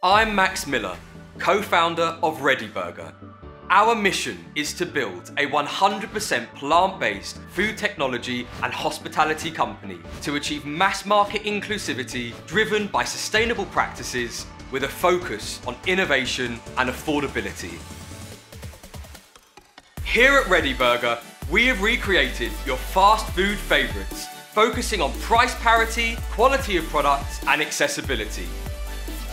I'm Max Miller, co founder of Ready Burger. Our mission is to build a 100% plant based food technology and hospitality company to achieve mass market inclusivity driven by sustainable practices with a focus on innovation and affordability. Here at Ready Burger, we have recreated your fast food favourites, focusing on price parity, quality of products, and accessibility.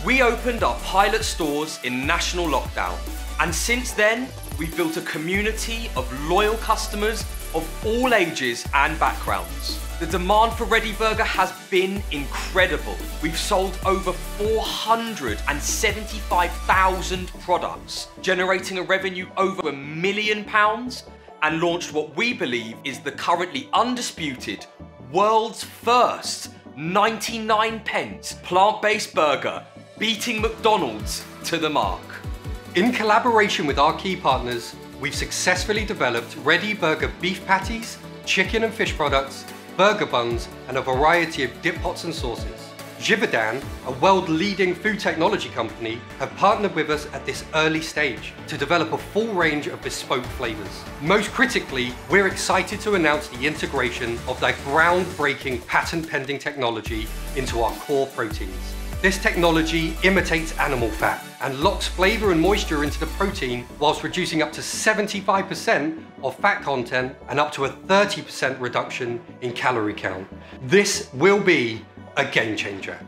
We opened our pilot stores in national lockdown, and since then, we've built a community of loyal customers of all ages and backgrounds. The demand for Ready Burger has been incredible. We've sold over 475,000 products, generating a revenue over a million pounds, and launched what we believe is the currently undisputed world's first 99 pence plant-based burger, beating McDonald's to the mark. In collaboration with our key partners, we've successfully developed Ready Burger beef patties, chicken and fish products, burger buns, and a variety of dip pots and sauces. Givaudan, a world-leading food technology company, have partnered with us at this early stage to develop a full range of bespoke flavors. Most critically, we're excited to announce the integration of their groundbreaking patent-pending technology into our core proteins. This technology imitates animal fat and locks flavor and moisture into the protein whilst reducing up to 75% of fat content and up to a 30% reduction in calorie count. This will be a game changer.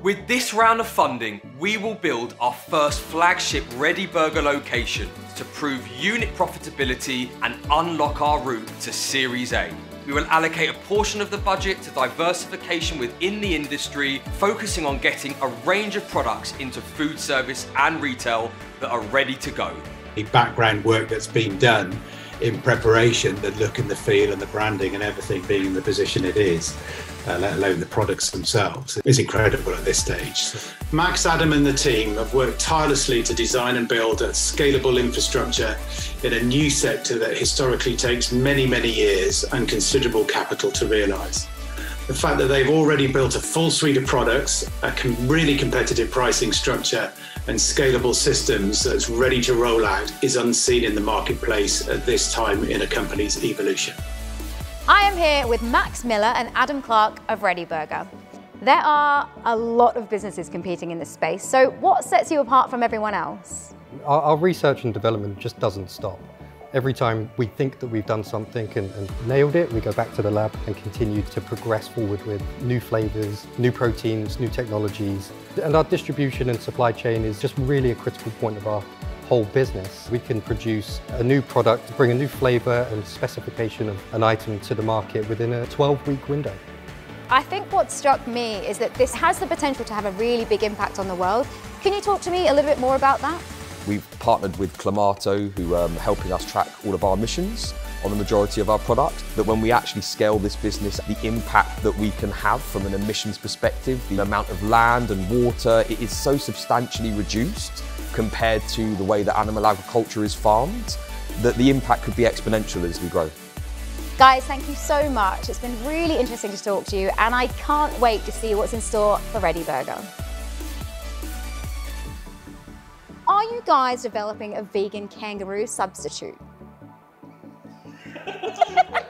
With this round of funding, we will build our first flagship Ready Burger location to prove unit profitability and unlock our route to Series A. We will allocate a portion of the budget to diversification within the industry, focusing on getting a range of products into food service and retail that are ready to go. The background work that's been done in preparation, the look and the feel and the branding and everything being in the position it is, uh, let alone the products themselves, is incredible at this stage. Max, Adam, and the team have worked tirelessly to design and build a scalable infrastructure in a new sector that historically takes many, many years and considerable capital to realise. The fact that they've already built a full suite of products, a com- really competitive pricing structure, and scalable systems that's ready to roll out is unseen in the marketplace at this time in a company's evolution. I am here with Max Miller and Adam Clark of Ready Burger. There are a lot of businesses competing in this space, so what sets you apart from everyone else? Our, our research and development just doesn't stop. Every time we think that we've done something and, and, nailed it, we go back to the lab and continue to progress forward with new flavors, new proteins, new technologies. And our distribution and supply chain is just really a critical point of our whole business. We can produce a new product, bring a new flavor and specification of an item to the market within a 12-week window. I think what struck me is that this has the potential to have a really big impact on the world. Can you talk to me a little bit more about that? We've partnered with Klimato, who are um, helping us track all of our emissions on the majority of our product, that when we actually scale this business, the impact that we can have from an emissions perspective, the amount of land and water, it is so substantially reduced compared to the way that animal agriculture is farmed, that the impact could be exponential as we grow. Guys, thank you so much. It's been really interesting to talk to you, and I can't wait to see what's in store for Ready Burger. Are you guys developing a vegan kangaroo substitute?